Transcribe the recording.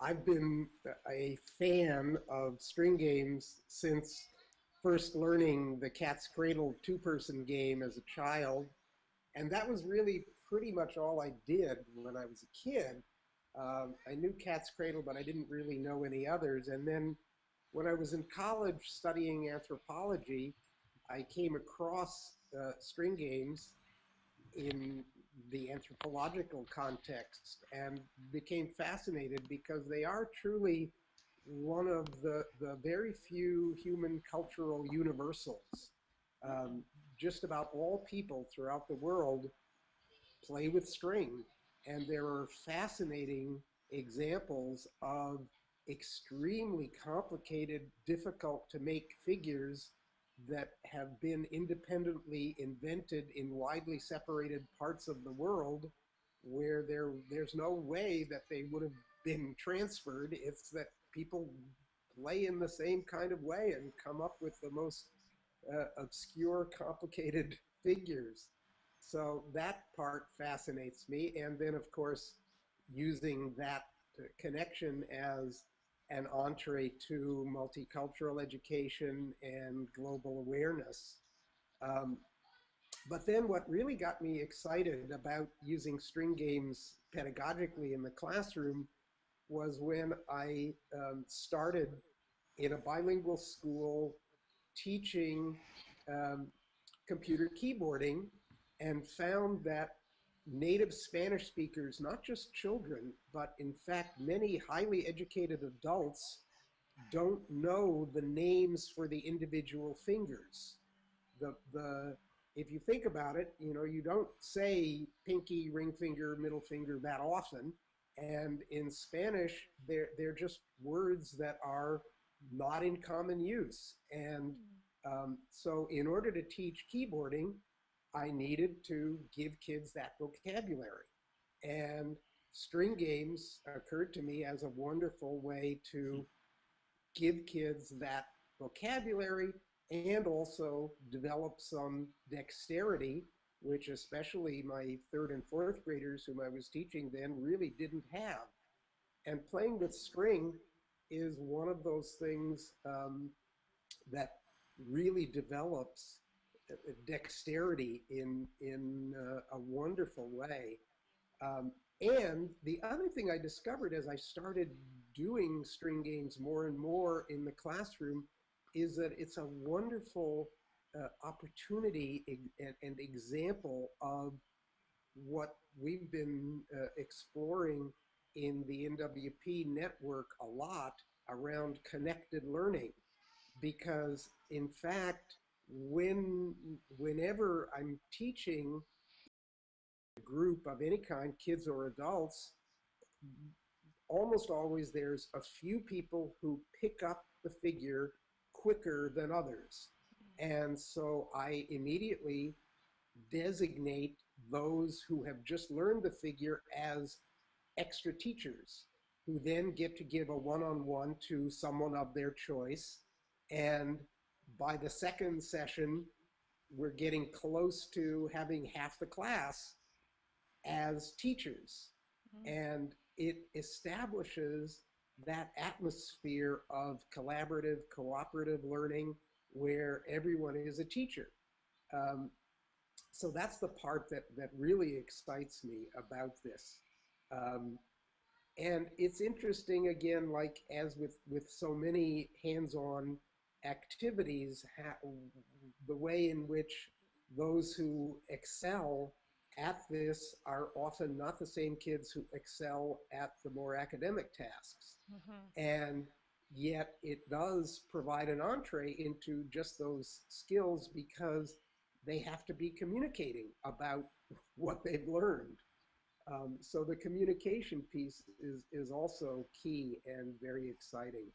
I've been a fan of string games since first learning the Cat's Cradle two person game as a child. And that was really pretty much all I did when I was a kid. Um, I knew Cat's Cradle, but I didn't really know any others. And then when I was in college studying anthropology, I came across uh, string games in the anthropological context and became fascinated because they are truly one of the, the very few human cultural universals. Um, just about all people throughout the world play with string, and there are fascinating examples of extremely complicated, difficult to make figures that have been independently invented in widely separated parts of the world where there there's no way that they would have been transferred. It's that people play in the same kind of way and come up with the most uh, obscure, complicated figures. So that part fascinates me. And then, of course, using that connection as an entree to multicultural education and global awareness. Um, but then what really got me excited about using string games pedagogically in the classroom was when I um, started in a bilingual school teaching um, computer keyboarding and found that native Spanish speakers, not just children, but in fact many highly educated adults, don't know the names for the individual fingers. The, the, if you think about it, you know, you don't say pinky, ring finger, middle finger that often. And in Spanish, they're, they're just words that are not in common use. And um, so in order to teach keyboarding, I needed to give kids that vocabulary. And string games occurred to me as a wonderful way to give kids that vocabulary and also develop some dexterity, which especially my third and fourth graders whom I was teaching then really didn't have. And playing with string is one of those things um, that really develops dexterity in in uh, a wonderful way. Um, and the other thing I discovered as I started doing string games more and more in the classroom is that it's a wonderful uh, opportunity and, and, example of what we've been uh, exploring in the NWP network a lot around connected learning. Because in fact, when whenever I'm teaching a group of any kind, kids or adults, almost always there's a few people who pick up the figure quicker than others. And so I immediately designate those who have just learned the figure as extra teachers who then get to give a one-on-one -on -one to someone of their choice and by the second session, we're getting close to having half the class as teachers. Mm-hmm. And it establishes that atmosphere of collaborative, cooperative learning where everyone is a teacher. Um, so that's the part that, that really excites me about this. Um, and it's interesting, again, like as with, with so many hands-on activities, the way in which those who excel at this are often not the same kids who excel at the more academic tasks. Mm-hmm. And yet it does provide an entree into just those skills because they have to be communicating about what they've learned. Um, so the communication piece is, is also key and very exciting.